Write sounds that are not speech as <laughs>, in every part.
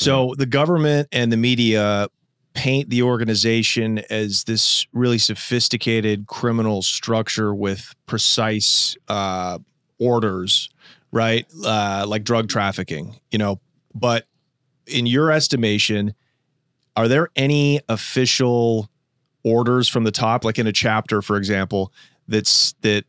So the government and the media paint the organization as this really sophisticated criminal structure with precise uh, orders, right? Uh, like drug trafficking, you know. But in your estimation, are there any official orders from the top, like in a chapter, for example, that's that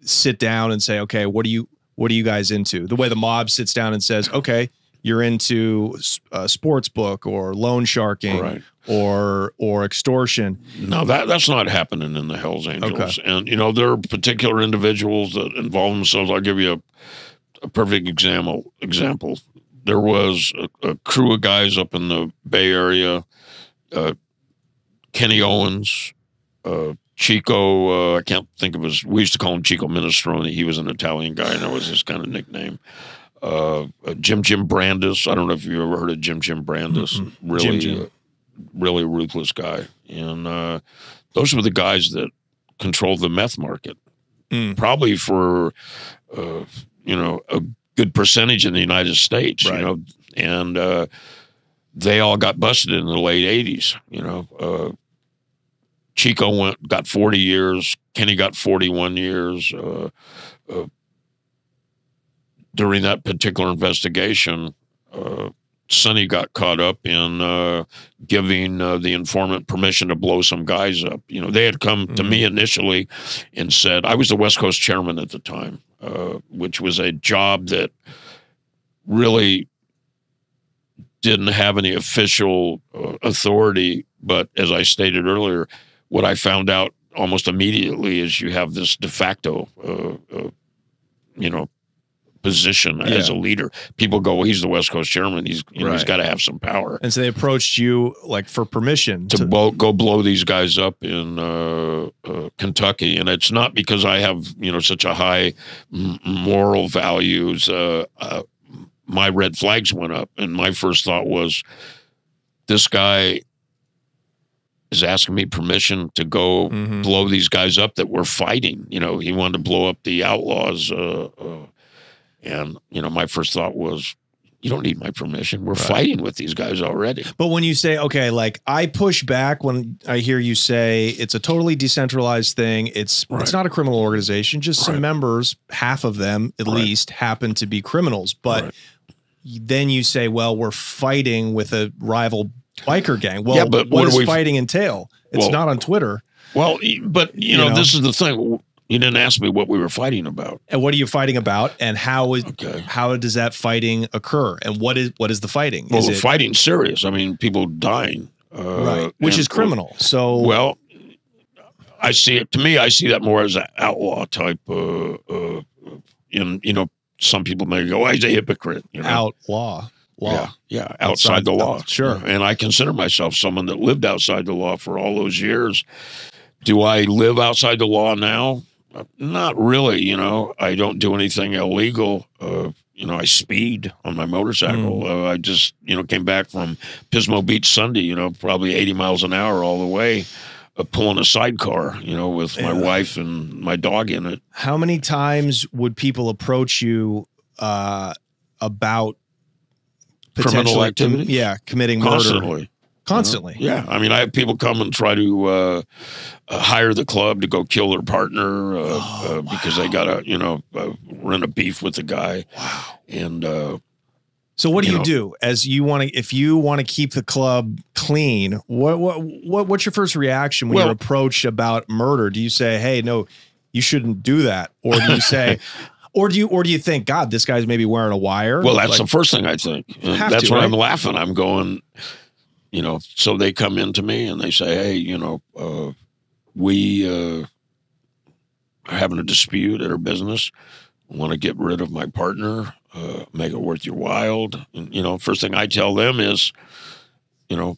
sit down and say, okay, what do you what are you guys into? The way the mob sits down and says, okay, you're into a sports book or loan sharking Right. or or extortion. No, that that's not happening in the Hell's Angels. And you know, there are particular individuals that involve themselves. I'll give you a, a perfect example. Example. There was a, a crew of guys up in the Bay Area. Uh, Kenny Owens, uh, Chico. Uh, I can't think of his. We used to call him Chico Minestrone. He was an Italian guy, and that was his kind of nickname. Uh, uh, Jim Jim Brandes. I don't know if you ever heard of Jim Jim Brandes. Mm-mm. Really, Jim Jim. uh, really ruthless guy, and uh, those were the guys that controlled the meth market. Mm. Probably for uh, you know a good percentage in the United States. Right. You know, and uh, they all got busted in the late '80s. You know. Uh, Chico went got 40 years. Kenny got 41 years. Uh, uh, during that particular investigation, uh, Sonny got caught up in uh, giving uh, the informant permission to blow some guys up. You know, they had come to me initially and said I was the West Coast chairman at the time, uh, which was a job that really didn't have any official uh, authority. But as I stated earlier, what I found out almost immediately is you have this de facto, uh, uh, you know, position as a leader. People go, well, he's the West Coast chairman. He's you know, he's got to have some power And so they approached you like for permission to blow, go blow these guys up in uh, uh, Kentucky, and it's not because I have you know such a high m- moral values. Uh, uh, my red flags went up, and my first thought was, this guy is asking me permission to go Mhm. blow these guys up that were fighting. You know, he wanted to blow up the outlaws, uh, uh, and you know, my first thought was. You don't need my permission. We're Right. fighting with these guys already. But when you say, okay, like I push back when I hear you say it's a totally decentralized thing, it's Right. it's not a criminal organization, just some members, half of them at Right. least, happen to be criminals. But Right. then you say, well, we're fighting with a rival biker gang. Well, Yeah, but what what does we- fighting entail? It's Well- not on Twitter. Well, but you, You know, know? this is the thing. You didn't ask me what we were fighting about. And what are you fighting about? And how is Okay. how does that fighting occur? And what is what is the fighting? Well, is the it fighting serious. I mean, people dying. Uh, right? Which and- is criminal. So Well, I see it. To me, I see that more as an outlaw type. Uh, uh, in you know, some people may go, "Oh, he's a hypocrite." You know? outlaw law. Yeah, yeah, outside, Outside the the- law. sure. And I consider myself someone that lived outside the law for all those years. Do I live outside the law now? Not really. You know, I don't do anything illegal. Uh, you know, I speed on my motorcycle. Mm. Uh, I just, you know, came back from Pismo Beach Sunday, you know, probably 80 miles an hour all the way, uh, pulling a sidecar, you know, with my Yeah. wife and my dog in it. How many times would people approach you uh, about Criminal activity? yeah, committing murder Constantly. Yeah, I mean, I have people come and try to uh, uh, hire the club to go kill their partner uh, Oh, uh, because they got to, you know, uh, run a beef with the guy. Wow. And uh, So what do You you, know- do as you want to if you want to keep the club clean? What what what what's your first reaction when Well- you're approached about murder? Do you say, "Hey, no, you shouldn't do that," or do you say, <laughs> or do you or do you think, "God, this guy's maybe wearing a wire"? well, that's Like, the first thing I think. That's to, when right? I'm laughing. I'm going, you know, so they come into me and they say, hey, you know, uh, we uh, are having a dispute at our business. Want to get rid of my partner, uh, make it worth your while. And, you know, first thing I tell them is, you know,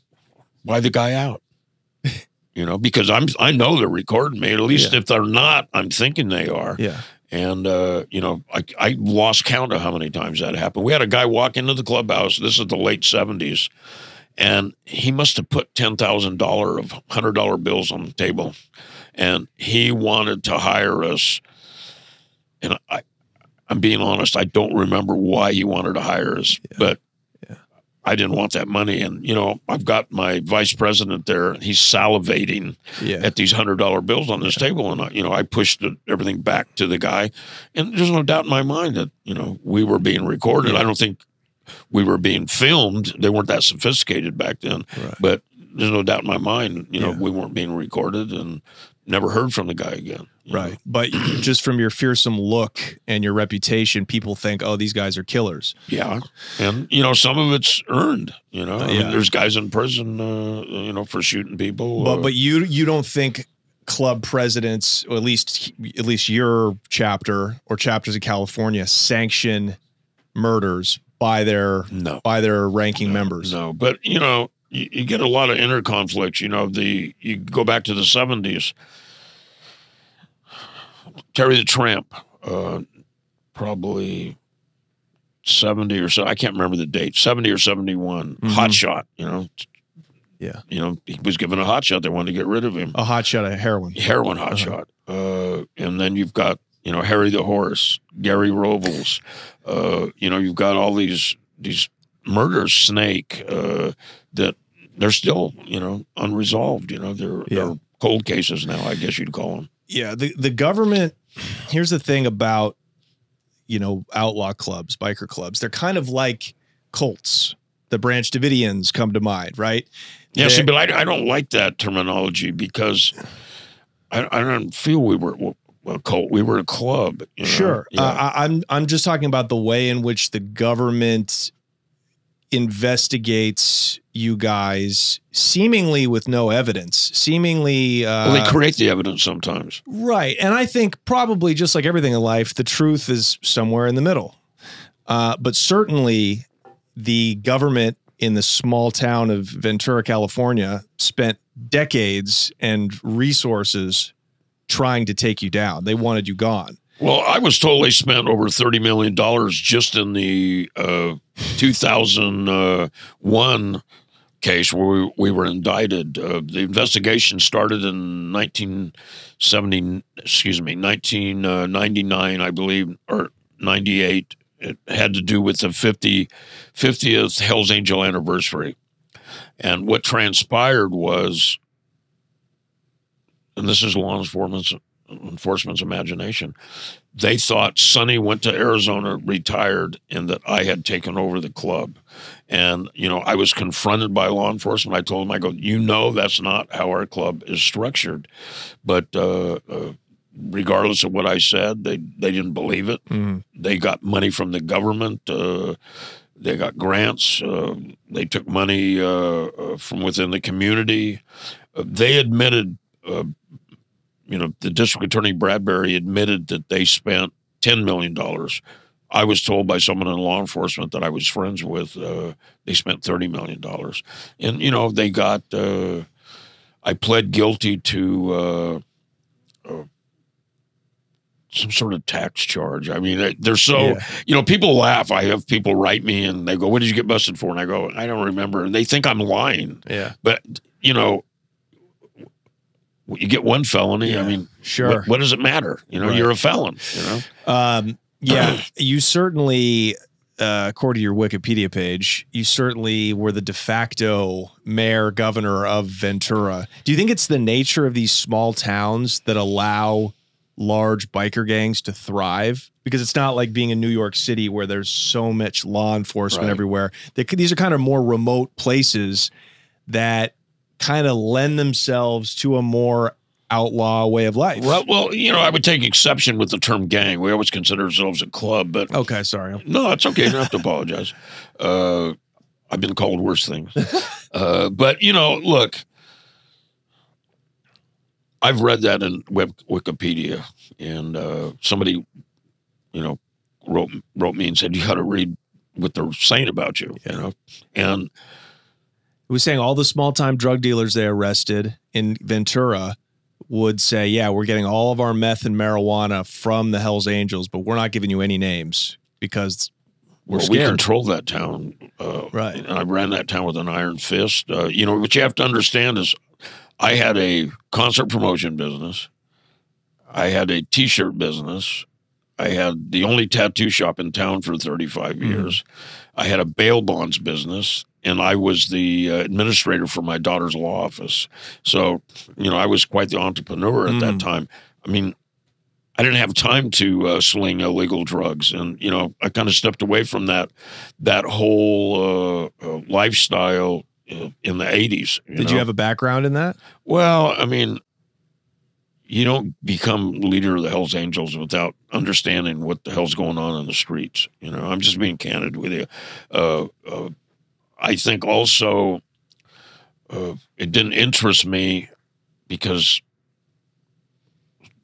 buy the guy out. <laughs> you know, because I'm I know they're recording me. At least Yeah. if they're not, I'm thinking they are. yeah, And uh, you know, I I lost count of how many times that happened. We had a guy walk into the clubhouse. This is the late seventies, and he must have put ten thousand dollar of hundred dollar bills on the table, and he wanted to hire us. And I, I'm being honest, I don't remember why he wanted to hire us, but Yeah. I didn't want that money. And, you know, I've got my vice president there and he's salivating Yeah. at these hundred dollar bills on this table. And, I, you know, I pushed everything back to the guy. And there's no doubt in my mind that, you know, we were being recorded. I don't think we were being filmed. They weren't that sophisticated back then. Right. But there's no doubt in my mind, you know, Yeah. we weren't being recorded and never heard from the guy again. you know. Right. But <clears throat> just from your fearsome look and your reputation, people think, oh, these guys are killers. Yeah, and you know some of it's earned. You know, I Yeah. mean, there's guys in prison, uh, you know, for shooting people. But uh, but you you don't think club presidents, or at least at least your chapter or chapters of California, sanction murders by their no, by their ranking members? no. But you know, you, you get a lot of inner conflicts. You know, the you go back to the '70s. Terry the Tramp, uh, probably. 70 or so, I can't remember the date, 70 or 71, Mhm. hot shot, you know. Yeah. You know, he was given a hot shot. They wanted to get rid of him. A hot shot of heroin. heroin Uh-huh. hotshot. Uh, and then you've got, you know, Harry the Horse, Gary Robles. Uh, you know, you've got all these these murders, Snake, uh, that they're still, you know, unresolved. You know, they're, Yeah. they're cold cases now, I guess you'd call them. Yeah, the the government. Here's the thing about you know outlaw clubs, biker clubs. They're kind of like cults. The Branch Davidians come to mind, right? Yeah, see, but I, I don't like that terminology because I, I don't feel we were a cult. We were a club. you know? Sure. Yeah. Uh, I, I'm I'm just talking about the way in which the government investigates you guys seemingly with no evidence, seemingly uh, well, they create the evidence sometimes. right. And I think probably just like everything in life, the truth is somewhere in the middle. Uh, but certainly, the government in the small town of Ventura, California, spent decades and resources trying to take you down. They wanted you gone. Well, I was told they spent over thirty million dollars just in the uh, 2001 case where we, we were indicted. Uh, the investigation started in 1970, excuse me, 1999, I believe, or 98. It had to do with the 50, 50th Hell's Angel anniversary. And what transpired was, and this is law enforcement's, enforcement's imagination, they thought Sonny went to Arizona, retired, and that I had taken over the club. And, you know, I was confronted by law enforcement. I told them, I go, you know, that's not how our club is structured. But uh, uh, regardless of what I said, they, they didn't believe it. They got money from the government. Uh, they got grants. Uh, they took money uh, uh, from within the community. Uh, they admitted uh, you know, the district attorney Bradbury admitted that they spent ten million dollars. I was told by someone in law enforcement that I was friends with, uh, they spent thirty million dollars, and you know they got. Uh, I pled guilty to uh, uh, some sort of tax charge. I mean, they- they're so Yeah. you know people laugh. I have people write me and they go, "What did you get busted for?" And I go, "I don't remember," and they think I'm lying. Yeah. But you know, you get one felony. I mean, Sure. what, what does it matter? You know, Right. you're a felon. You know, Um, yeah, <clears throat> you certainly, uh, according to your Wikipedia page, you certainly were the de facto mayor governor of Ventura. Do you think it's the nature of these small towns that allow large biker gangs to thrive? Because it's not like being in New York City where there's so much law enforcement Right. everywhere. They, these are kind of more remote places that kind of lend themselves to a more outlaw way of life. well, well, you know, I would take exception with the term gang. We always consider ourselves a club, but Okay, sorry. no, it's okay. You don't have to apologize. <laughs> Uh, I've been called worse things, uh, but you know, look. I've read that in Web, Wikipedia, and uh, somebody, you know, wrote wrote me and said you got to read what they're saying about you, you know, and was saying all the small time drug dealers they arrested in Ventura would say, Yeah, we're getting all of our meth and marijuana from the Hells Angels, but we're not giving you any names because we're well, we scared. controlled that town, uh, Right. And I ran that town with an iron fist. Uh, you know what you have to understand is, I had a concert promotion business, I had a T-shirt business, I had the only tattoo shop in town for 35 Mhm. years, I had a bail bonds business, and I was the uh, administrator for my daughter's law office. So, you know, I was quite the entrepreneur at that Mm. time. I mean, I didn't have time to uh, sling illegal drugs, and you know, I kind of stepped away from that that whole uh, uh, lifestyle uh, in the '80s. Did you have a background in that? Well, I mean, you don't become leader of the Hell's Angels without understanding what the hell's going on in the streets. You know, I'm just being candid with you. Uh, uh, I think also uh, it didn't interest me because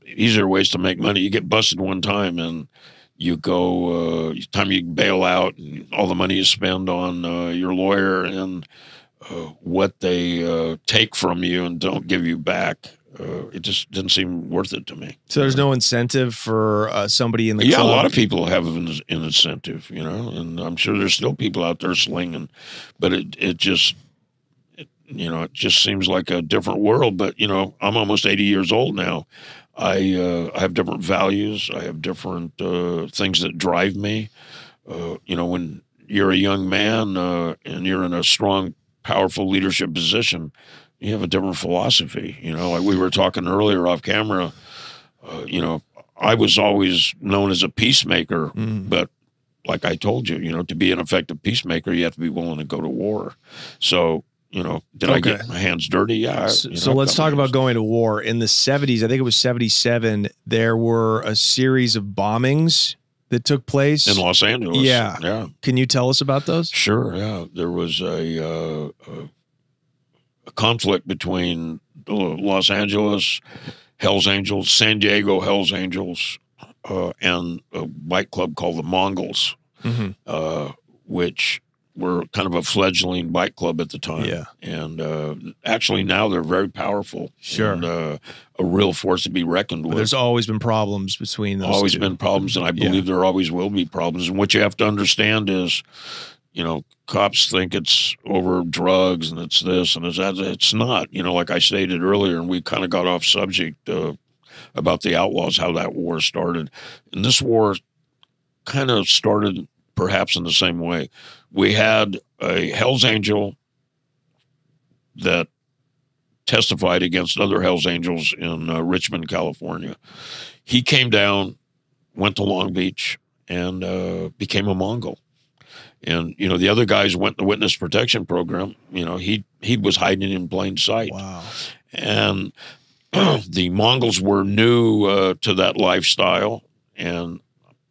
easier ways to make money. You get busted one time and you go, uh, time you bail out, and all the money you spend on uh, your lawyer and uh, what they uh, take from you and don't give you back. Uh, it just didn't seem worth it to me. So there's no incentive for uh, somebody in the yeah, a lot of people have an, an incentive, you know, and I'm sure there's still people out there slinging, but it it just, it, you know, it just seems like a different world. But you know, I'm almost 80 years old now. I uh, I have different values. I have different uh, things that drive me. Uh, you know, when you're a young man uh, and you're in a strong, powerful leadership position, you have a different philosophy. You know, like we were talking earlier off camera. Uh, you know, I was always known as a peacemaker, Mm. but like I told you, you know, to be an effective peacemaker, you have to be willing to go to war. So, you know, did I get my hands dirty? Yeah. So, you so let's talk about going to war. In the 70s, I think it was 77, there were a series of bombings that took place. in Los Angeles. Yeah. yeah, Can you tell us about those? sure. Yeah, there was a, uh, a conflict between uh, Los Angeles Hell's Angels, San Diego Hell's Angels, uh, and a bike club called the Mongols. Mhm. uh, which were kind of a fledgling bike club at the time. Yeah. And uh, actually, now they're very powerful. Sure. And uh, a real force to be reckoned But with. there's always been problems between those. always two. been problems, and I Yeah. believe there always will be problems. And what you have to understand is, you know, cops think it's over drugs and it's this and it's that. It's not. You know, like I stated earlier, and we kind of got off subject uh, about the outlaws, how that war started. And this war kind of started perhaps in the same way. We had a Hell's Angel that testified against other Hell's Angels in uh, Richmond, California. He came down, went to Long Beach, and uh, became a Mongol. And you know the other guys went the witness protection program. You know he he was hiding in plain sight Wow. and <clears throat> the Mongols were new uh, to that lifestyle, and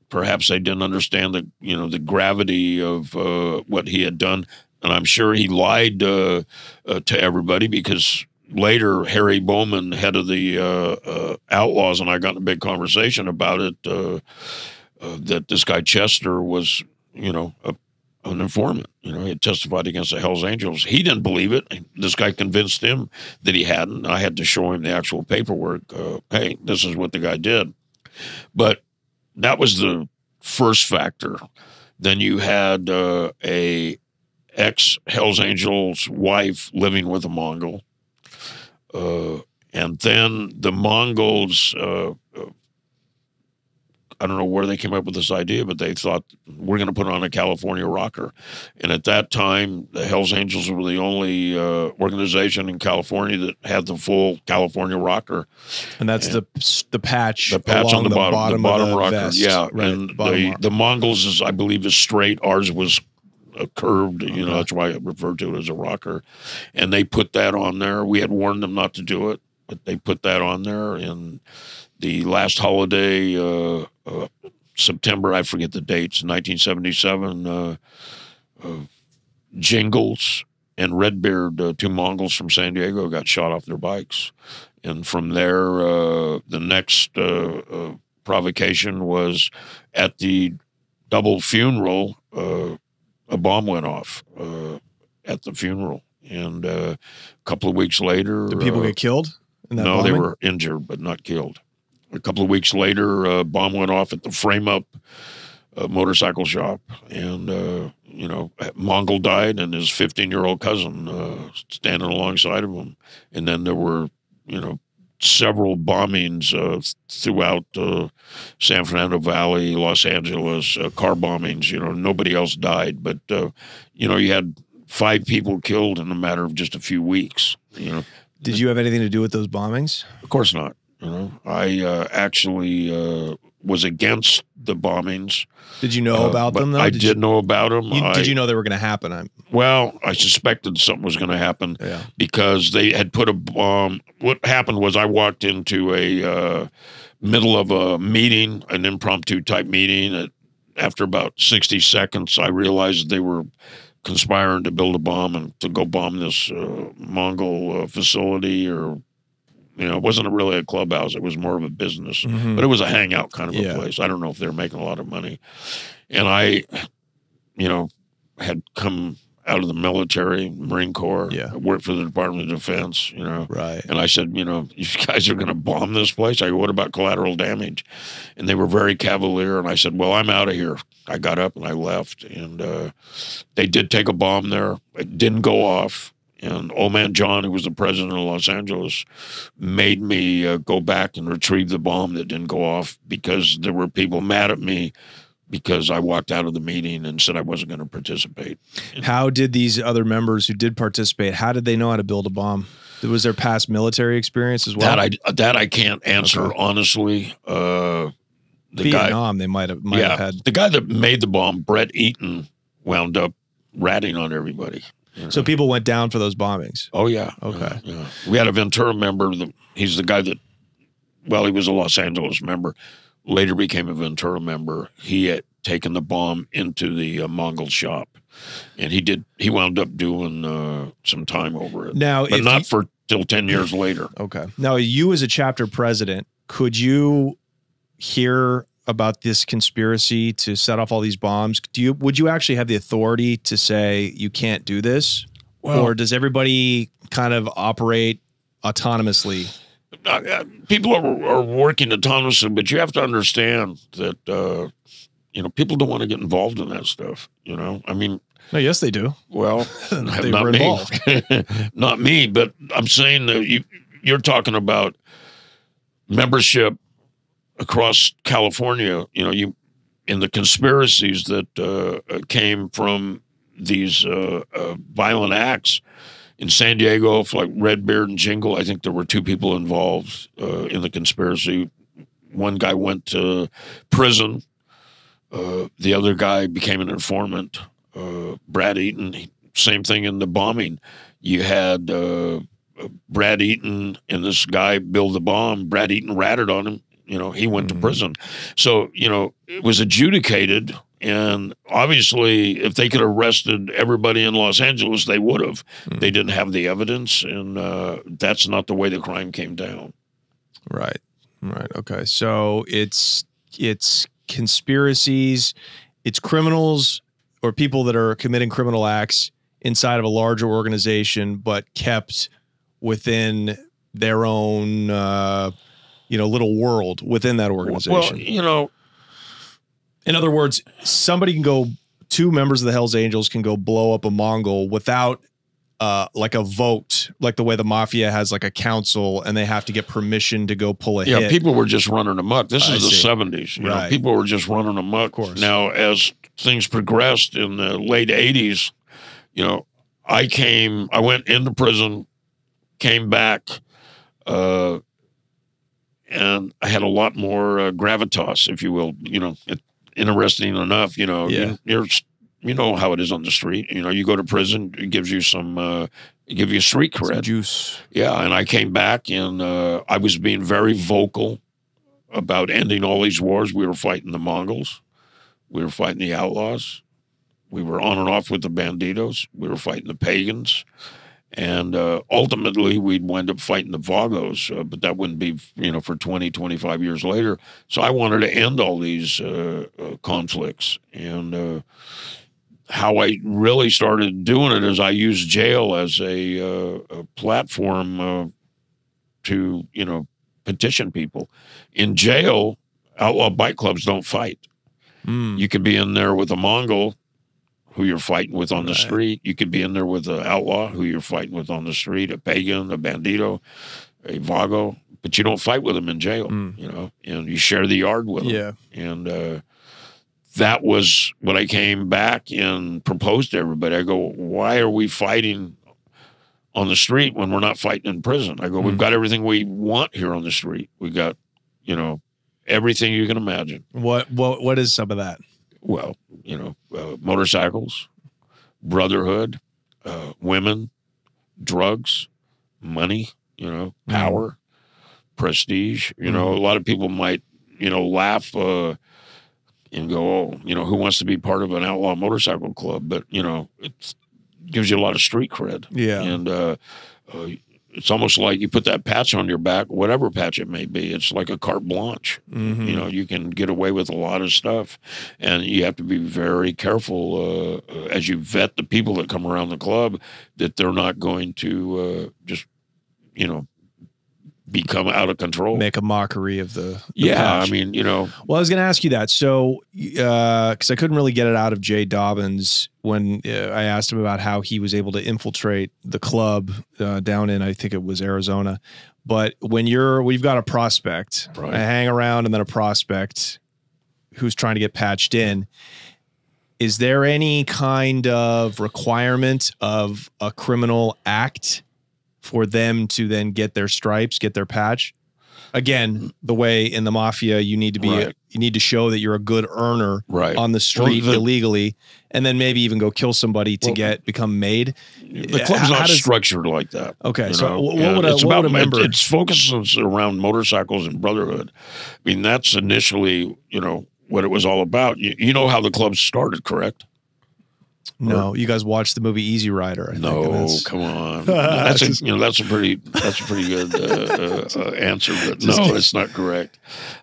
perhaps they didn't understand the you know the gravity of uh, what he had done. And I'm sure he lied uh, uh, to everybody because later Harry Bowman, head of the uh, uh, Outlaws, and I got in a big conversation about it. Uh, uh, that this guy Chester was, you know, a, an informant. You know, he testified against the Hell's Angels. He didn't believe it. This guy convinced him that he hadn't. I had to show him the actual paperwork. Uh, hey, this is what the guy did. But that was the first factor. Then you had uh, a ex Hell's Angels wife living with a Mongol, uh, and then the Mongols. Uh, I don't know where they came up with this idea, but they thought we're going to put on a California rocker. And at that time, the Hells Angels were the only uh, organization in California that had the full California rocker. And that's the the patch, The patch on the, bottom, the bottom the rocker. vest. Yeah, right. and the the, the Mongols is, I believe, is straight. Ours was uh, curved. You know, Okay. that's why I referred to it as a rocker. And they put that on there. We had warned them not to do it, but they put that on there. And the last holiday, uh, uh, September, I forget the dates, 1977, uh, uh, Jingles and Redbeard, uh, two Mongols from San Diego, got shot off their bikes. And from there, uh, the next uh, uh, provocation was at the double funeral, uh, a bomb went off uh, at the funeral. And uh, a couple of weeks later, Did people get killed? In that no, they were injured but not killed. A couple of weeks later, a bomb went off at the Frame Up uh, motorcycle shop, and uh, you know, Mongol died, and his 15 year old cousin uh, standing alongside of him. And then there were, you know, several bombings uh, throughout uh, San Fernando Valley, Los Angeles, uh, car bombings. You know, nobody else died, but uh, you know, you had five people killed in a matter of just a few weeks. You know, Did you have anything to do with those bombings? of course not. You know, I uh, actually uh, was against the bombings. Did you know uh, about them though? I did did, know about them. You, I, did you know they were going to happen? I'm, Well, I suspected something was going to happen yeah. because they had put a bomb. What happened was I walked into a uh, middle of a meeting, an impromptu type meeting. At, after about sixty seconds, I realized they were conspiring to build a bomb and to go bomb this uh, Mongol uh, facility, or you know, it wasn't really a clubhouse; it was more of a business Mhm. but it was a hangout kind of Yeah. a place. I don't know if they're making a lot of money. And I, you know, had come out of the military, Marine Corps. Yeah. I worked for the Department of Defense, you know. Right. And I said, you know, <laughs> you guys are going to bomb this place. I go, what about collateral damage? And they were very cavalier. And I said, well, I'm out of here. I got up and I left. And uh, they did take a bomb there. It didn't go off. And old man John, who was the president of Los Angeles, made me uh, go back and retrieve the bomb that didn't go off because there were people mad at me because I walked out of the meeting and said I wasn't going to participate. How did these other members who did participate? How did they know how to build a bomb? Was there past military experience as well? that I that I can't answer Okay. honestly. Uh, the guy, Vietnam, they might have might yeah, have had. the guy that made the bomb, Brett Eaton, wound up ratting on everybody. So people went down for those bombings. oh yeah, Okay. yeah, yeah. We had a Ventura member. The, he's the guy that, well, he was a Los Angeles member. Later became a Ventura member. He had taken the bomb into the uh, Mongol shop, and he did. He wound up doing uh, some time over it, Now, but not you- for till ten years later. okay. Now, you as a chapter president, could you hear about this conspiracy to set off all these bombs? Do you would you actually have the authority to say you can't do this, or does everybody kind of operate autonomously? people are, are working autonomously, but you have to understand that uh, you know people don't want to get involved in that stuff. You know, I mean, No, yes, they do. well, <laughs> <laughs> They not were me, involved. <laughs> not me, but I'm saying that you you're talking about membership across California. You know, you in the conspiracies that uh, came from these uh, uh, violent acts in San Diego, like Redbeard and Jingle. I think there were two people involved uh, in the conspiracy. One guy went to prison. Uh, the other guy became an informant. Uh, Brad Eaton, same thing in the bombing. You had Brad Eaton and this guy build the bomb. Brad Eaton ratted on him. You know, he went Mhm. to prison. So, you know, it was adjudicated. And obviously, if they could have arrested everybody in Los Angeles, they would have. Mhm. They didn't have the evidence. And uh, that's not the way the crime came down. Right. Right. Okay. So it's it's conspiracies, it's criminals or people that are committing criminal acts inside of a larger organization, but kept within their own uh, you know little world within that organization. Well, you know, In other words, somebody can go. Two members of the Hell's Angels can go blow up a Mongol without uh, like a vote, like the way the mafia has like a council, and they have to get permission to go pull a yeah, hit. people were just running amok. This I is the see. 70s. You know, people were just running amok. Of course. Now, as things progressed in the late 80s, you know, I came, I went into prison, came back, uh, and I had a lot more uh, gravitas, if you will. You know, it, interesting enough, you know, Yeah. you, you're, you know how it is on the street. You know, you go to prison, it gives you some, uh, it gives you street Some cred. juice. Yeah, and I came back and uh, I was being very vocal about ending all these wars. We were fighting the Mongols, we were fighting the outlaws, we were on and off with the banditos, we were fighting the pagans, and uh, ultimately we'd wind up fighting the Vagos, uh, but that wouldn't be you know for 20, 25 years later. So I wanted to end all these uh, uh, conflicts and. Uh, how I really started doing it is I used jail as a, uh, a platform uh, to, you know, petition people. In jail, outlaw bike clubs don't fight. Mm. You could be in there with a Mongol who you're fighting with on the Right. street. You could be in there with an outlaw who you're fighting with on the street, a pagan, a bandito, a vago, but you don't fight with them in jail, Mm. you know, and you share the yard with them Yeah. and uh, that was when I came back and proposed to everybody. I go, why are we fighting on the street when we're not fighting in prison? I go, we've Mhm. got everything we want here on the street. We got, you know, everything you can imagine. What what what is some of that? Well, you know, uh, motorcycles, brotherhood, uh, women, drugs, money, you know, Mhm. power, prestige. You know, a lot of people might, you know, laugh uh, and go, oh, you know, who wants to be part of an outlaw motorcycle club? But, you know, it gives you a lot of street cred. Yeah. And uh, uh, it's almost like you put that patch on your back, whatever patch it may be. It's like a carte blanche. Mhm. You know, you can get away with a lot of stuff, and you have to be very careful uh, as you vet the people that come around the club that they're not going to uh, just, you know, become out of control. make a mockery of the, the yeah, patch. I mean, you know, Well, I was going to ask you that. So, because I couldn't really get it out of Jay Dobyns when uh, I asked him about how he was able to infiltrate the club uh, down in, I think it was Arizona. But when you're, we've got a prospect, Right. I hang around, and then a prospect who's trying to get patched in. Is there any kind of requirement of a criminal act for them to then get their stripes, get their patch? Again, the way in the mafia, you need to be Right. you need to show that you're a good earner right. on the street the- illegally, and then maybe even go kill somebody to Well, get become made. the club's how not does- structured like that. Okay, so know? what And would a, it's what about would a member? it- it's focuses around motorcycles and brotherhood. I mean, that's initially, you know, what it was all about. You, you know how the club started, correct? No, you guys watched the movie Easy Rider. I No, that's- come on. <laughs> That's a, you know that's a pretty that's a pretty good uh, uh, uh, answer, but <laughs> no, kidding. it's not correct.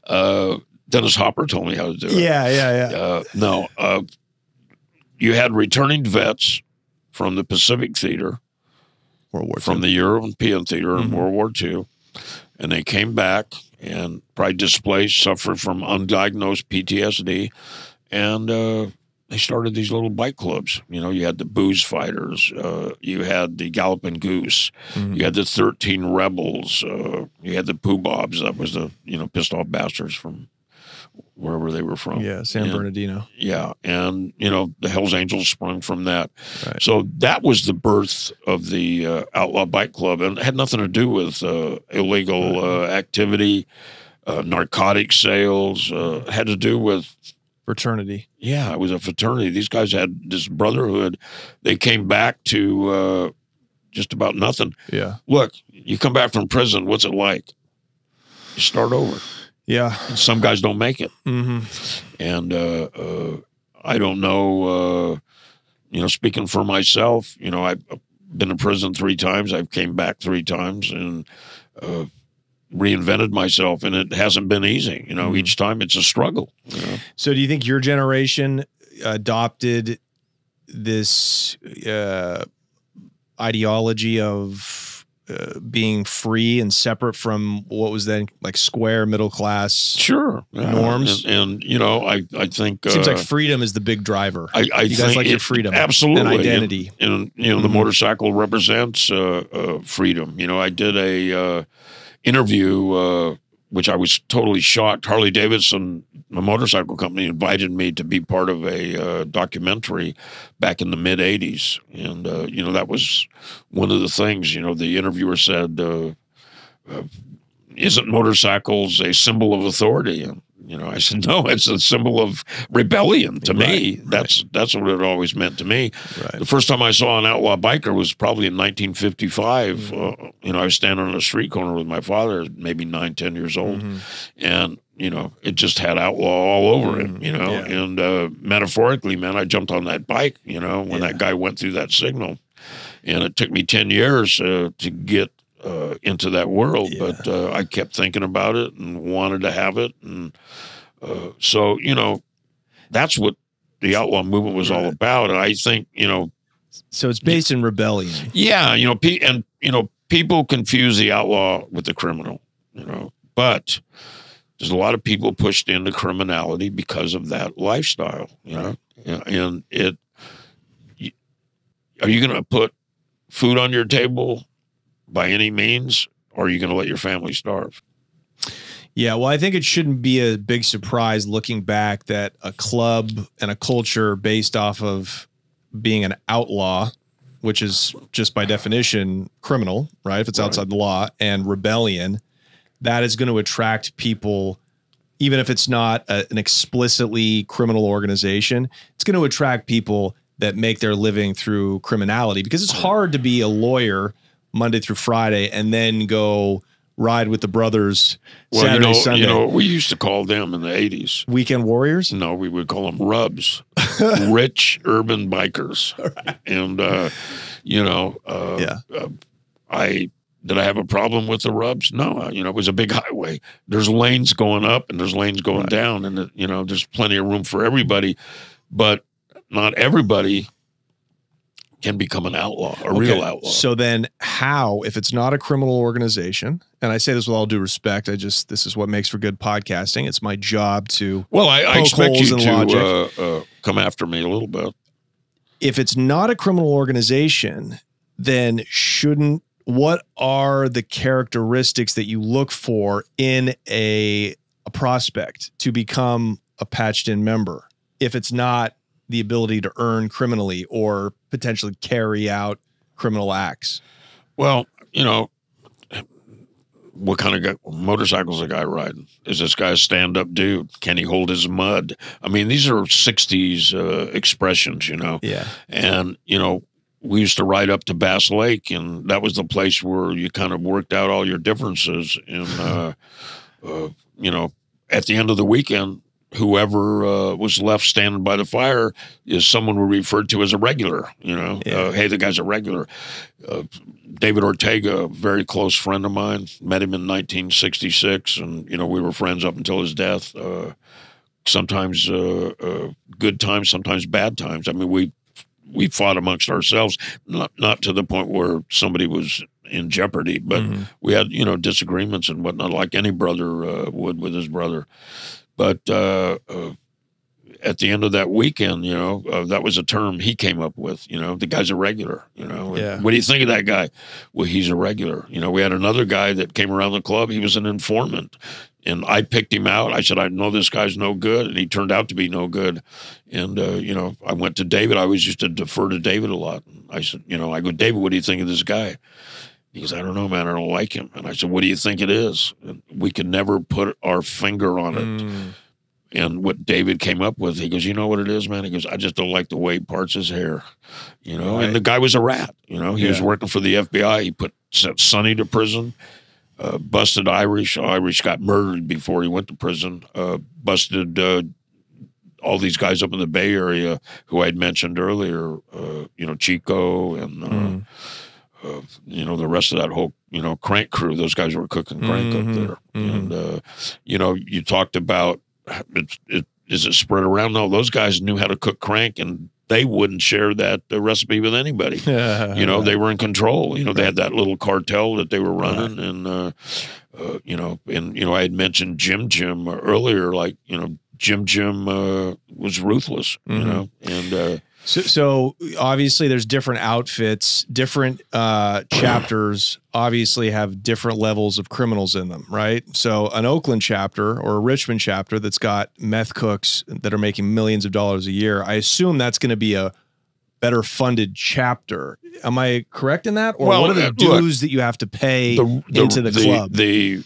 Uh, Dennis Hopper told me how to do it. yeah, yeah, yeah. Uh, no, uh, you had returning vets from the Pacific Theater, World War from II. the European Theater in Mhm. World War II, and they came back and probably displaced, suffered from undiagnosed PTSD, and uh, they started these little bike clubs. You know, you had the Booze Fighters, uh, you had the Galloping Goose, Mhm. you had the Thirteen Rebels, uh, you had the POBOBs. That was the you know pissed off bastards from wherever they were from. yeah, San Yeah. Bernardino. Yeah, and you know the Hell's Angels sprung from that. Right. So that was the birth of the uh, Outlaw Bike Club, and it had nothing to do with uh, illegal uh, activity, uh, narcotic sales. Uh, had to do with Fraternity. yeah, it was a fraternity. These guys had this brotherhood. They came back to uh, just about nothing. Yeah, Look, you come back from prison. What's it like? You start over. yeah. And some guys don't make it hmm and uh, uh, I don't know. Uh, you know, speaking for myself, you know, I've been in prison three times. I've came back three times and uh, reinvented myself, and it hasn't been easy. You know, Mhm. each time it's a struggle. You know? So, do you think your generation adopted this uh, ideology of uh, being free and separate from what was then like square middle class? Sure, yeah. Norms. and, and, you know, I I think It seems uh, like freedom is the big driver. I, I you guys like your freedom absolutely and And- identity. and you know the Mhm. motorcycle represents uh, uh, freedom. You know, I did a uh, interview uh, which I was totally shocked. Harley Davidson, a motorcycle company, invited me to be part of a uh, documentary back in the mid '80s, and uh, you know that was one of the things. You know, the interviewer said. Uh, uh, isn't motorcycles a symbol of authority? And you know, I said, no, it's a symbol of rebellion to me. Right, right. That's that's what it always meant to me. Right. The first time I saw an outlaw biker was probably in 1955. Mm-hmm. Uh, you know, I was standing on a street corner with my father, maybe nine, ten years old, Mhm. and you know, it just had outlaw all over it. Mhm. You know, Yeah. and uh, metaphorically, man, I jumped on that bike. You know, when Yeah. that guy went through that signal, and it took me ten years uh, to get. Uh, into that world, Yeah. but uh, I kept thinking about it and wanted to have it, and uh, so you know, that's what the outlaw movement was all about. And I think you know, So it's based in rebellion. yeah, you know, pe- and you know, people confuse the outlaw with the criminal, you know, but there's a lot of people pushed into criminality because of that lifestyle, you know, and- and it. Are you going to put food on your table by any means, or are you going to let your family starve? Yeah, well, I think it shouldn't be a big surprise looking back that a club and a culture based off of being an outlaw, which is just by definition criminal, right? If it's Right. outside the law, and rebellion, that is going to attract people, even if it's not a, an explicitly criminal organization, it's going to attract people that make their living through criminality because it's hard to be a lawyer Monday through Friday and then go ride with the brothers Well, Saturday, you know, Sunday. you know, we used to call them in the '80s. Weekend Warriors? No, we would call them rubs, <laughs> rich urban bikers, and uh, you know, uh, Yeah. uh, I did I have a problem with the rubs? No, uh, you know, it was a big highway. There's lanes going up and there's lanes going Right. down, and uh, you know, there's plenty of room for everybody, but not everybody can become an outlaw, a real outlaw. So then how, if it's not a criminal organization, and I say this with all due respect, I just this is what makes for good podcasting. It's my job to well, I, I expect you to uh, uh, come after me a little bit. if it's not a criminal organization, then shouldn't what are the characteristics that you look for in a a prospect to become a patched in member? If it's not the ability to earn criminally or potentially carry out criminal acts. Well, you know, what kind of guy, motorcycles a guy riding? Is this guy a stand up dude? Can he hold his mud? I mean, these are 60s uh, expressions, you know, Yeah. and, you know, we used to ride up to Bass Lake, and that was the place where you kind of worked out all your differences. And, uh, uh, you know, at the end of the weekend, whoever uh, was left standing by the fire is someone we referred to as a regular. You know, Yeah. uh, hey, the guy's a regular. Uh, David Ortega, a very close friend of mine, met him in 1966, and you know we were friends up until his death. Uh, sometimes uh, uh, good times, sometimes bad times. I mean, we we fought amongst ourselves, not not to the point where somebody was in jeopardy, but Mhm. we had you know disagreements and whatnot, like any brother uh, would with his brother. But uh, uh, at the end of that weekend, you know, uh, that was a term he came up with. You know, the guy's a regular. You know, Yeah. what do you think of that guy? Well, he's a regular. You know, we had another guy that came around the club. He was an informant, and I picked him out. I said, I know this guy's no good, and he turned out to be no good. And uh, you know, I went to David. I always used to defer to David a lot. I said, you know, I go, David, what do you think of this guy? He goes, I don't know, man. I don't like him. And I said, What do you think it is? And we could never put our finger on it. Mm. And what David came up with, he goes, You know what it is, man? He goes, I just don't like the way he parts his hair. You know, Right. and the guy was a rat. You know, he was working for the FBI. He put sent Sonny to prison, uh, busted Irish. Irish got murdered before he went to prison, uh, busted uh, all these guys up in the Bay Area who I'd mentioned earlier, uh, you know, Chico and. Uh, Mm. Uh, you know the rest of that whole you know crank crew those guys were cooking crank Mhm, up there. Mhm. and uh, you know you talked about it, it is it spread around? No those guys knew how to cook crank and they wouldn't share that uh, recipe with anybody. <laughs> You know they were in control. You know they had that little cartel that they were running and uh, uh, you know and you know i had mentioned jim jim earlier like you know jim jim uh, was ruthless you Mhm. know and uh, So, so obviously, there's different outfits, different uh, chapters. Obviously, have different levels of criminals in them, right? So, an Oakland chapter or a Richmond chapter that's got meth cooks that are making millions of dollars a year. I assume that's going to be a better funded chapter. Am I correct in that, or Well, what are the uh, look, dues that you have to pay the, into the, club? The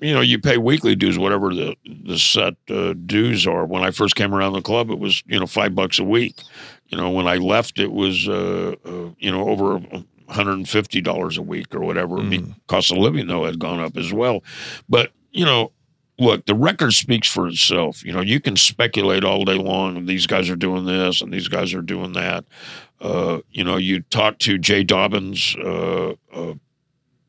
you know you pay weekly dues, whatever the the set uh, dues are. When I first came around the club, it was you know five bucks a week. You know when I left, it was uh, uh, you know over. $150 a week or whatever. The Mhm. cost of living, though, had gone up as well. But, you know, look, the record speaks for itself. You know, you can speculate all day long. These guys are doing this and these guys are doing that. Uh, you know, you talk to Jay Dobyns, uh, uh,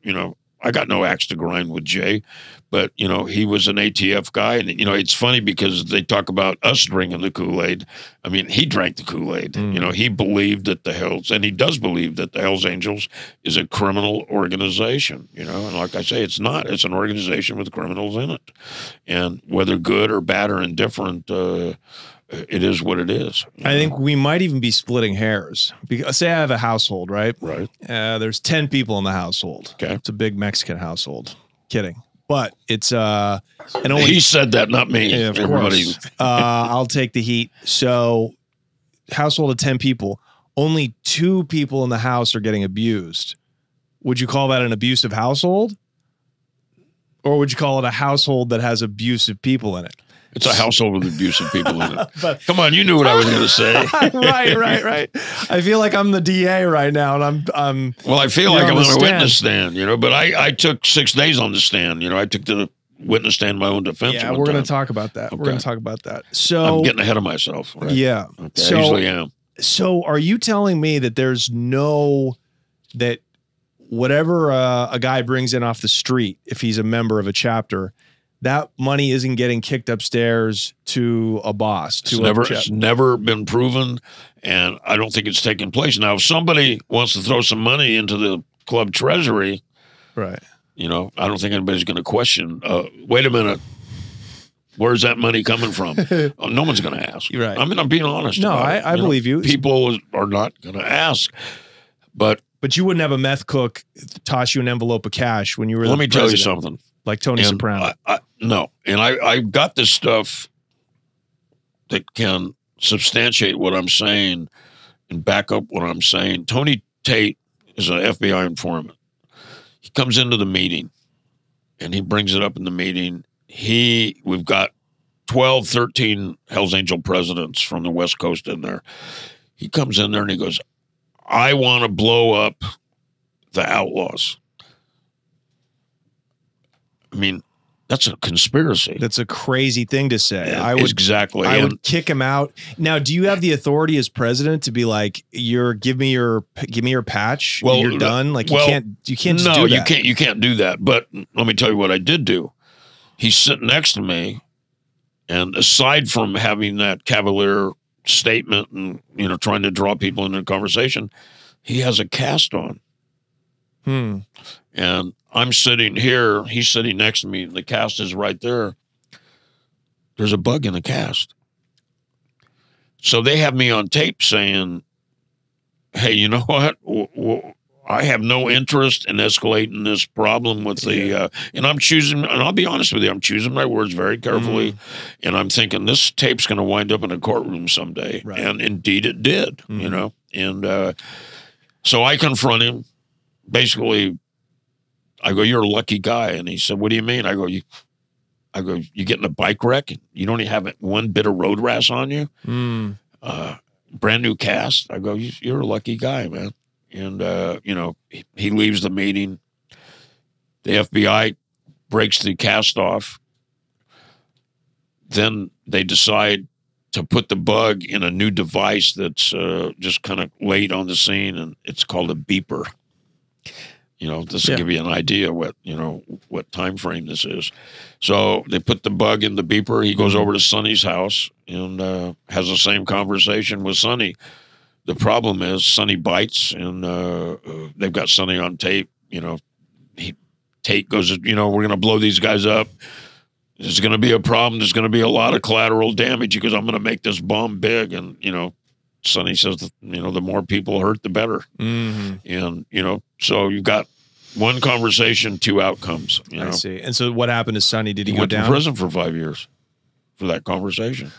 you know, I got no axe to grind with Jay, but you know he was an ATF guy, and you know it's funny because they talk about us drinking the Kool Aid. I mean, he drank the Kool Aid. Mm. You know, he believed that the Hells, and he does believe that the Hells Angels is a criminal organization. You know, and like I say, it's not. It's an organization with criminals in it, and whether good or bad or indifferent, uh, it is what it is. I know? think we might even be splitting hairs. Because say I have a household, right? right. Uh, there's ten people in the household. Okay. It's a big Mexican household. Kidding. but it's uh, and only he said that, not me. Yeah, of Everybody- course. <laughs> uh, I'll take the heat. So, household of 10 people, only two people in the house are getting abused. Would you call that an abusive household? Or would you call it a household that has abusive people in it? It's a household with abusive people in it. <laughs> But Come on, you knew what I was going to say. <laughs> right, right, right. I feel like I'm the DA right now, and I'm, I'm Well, I feel like on I'm on a witness stand, you know, but I, I took six days on the stand. You know, I took the witness stand my own defense. yeah. We're gonna talk about that. We're gonna talk about that. So I'm getting ahead of myself. Right? yeah. Okay, So- I usually am. So are you telling me that there's no that whatever uh, a guy brings in off the street, if he's a member of a chapter, that money isn't getting kicked upstairs to a boss to It's a never, it's never been proven, and I don't think it's taking place. Now, if somebody wants to throw some money into the club treasury, right. you know, I don't think anybody's going to question. Uh, wait a minute, where's that money coming from? oh, <laughs> no one's going to ask. You're right. I mean, I'm being honest. No, I, I you know. believe you. people are not going to ask. But But you wouldn't have a meth cook toss you an envelope of cash when you were. let me tell you something. Like Tony And Soprano. I, I, no, and I I got this stuff that can substantiate what I'm saying and back up what I'm saying. Tony Tait is an FBI informant. He comes into the meeting and he brings it up in the meeting. He we've got 12, 13 Hells Angel presidents from the West Coast in there. He comes in there and he goes, I want to blow up the outlaws. I mean, that's a conspiracy. That's a crazy thing to say. I would exactly. I and would kick him out. Now, do you have the authority as president to be like, "You're give me your give me your patch. Well, you're done." Like well, you can't you can't just no, do that. you can't. You can't do that. But let me tell you what I did do. He's sitting next to me, and aside from having that cavalier statement and you know trying to draw people into conversation, he has a cast on, Hmm. and I'm sitting here. He's sitting next to me. The cast is right there. There's a bug in the cast. So they have me on tape saying, "Hey, you know <laughs> what? I have no interest in escalating this problem with the." Yeah. Uh, and I'm choosing, and I'll be honest with you, I'm choosing my words very carefully, Mm-hmm. and I'm thinking this tape's going to wind up in a courtroom someday, Right. and indeed it did. You Mhm. know, and uh, so I confront him. Basically, I go, "You're a lucky guy," and he said, "What do you mean?" I go, "You." I go, you get in a bike wreck, you don't even have one bit of road rash on you Hmm. uh, brand new cast. I go, "You- you're a lucky guy, man. And, uh, you know, he, he leaves the meeting. The FBI breaks the cast off. Then they decide to put the bug in a new device that's uh, just kind of laid on the scene, and it's called a beeper. You know, this will Yeah. give you an idea what you know what time frame this is. So they put the bug in the beeper. He goes over to Sonny's house and uh, has the same conversation with Sonny. The problem is Sonny bites, and uh, they've got Sonny on tape. You know, he Tait goes, you know, we're going to blow these guys up. There's going to be a problem. There's going to be a lot of collateral damage because I'm going to make this bomb big. And you know, Sonny says, that, you know, the more people hurt, the better. hmm And you know, so you've got one conversation, two outcomes. You know, I see. And so, what happened to Sonny? Did he, he go went down? to prison for five years for that conversation.